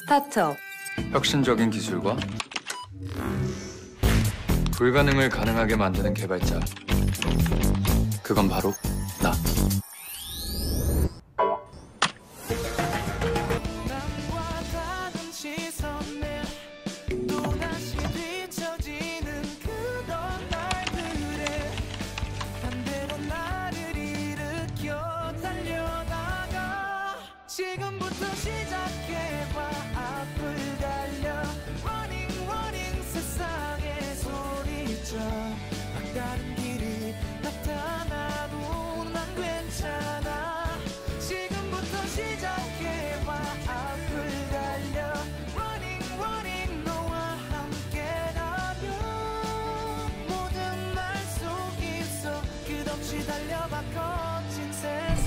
스타트업. 혁신적인 기술과 불가능을 가능하게 만드는 개발자. 그건 바로 나. 지금부터 시작해봐. 다시 달려봐 거친 세상.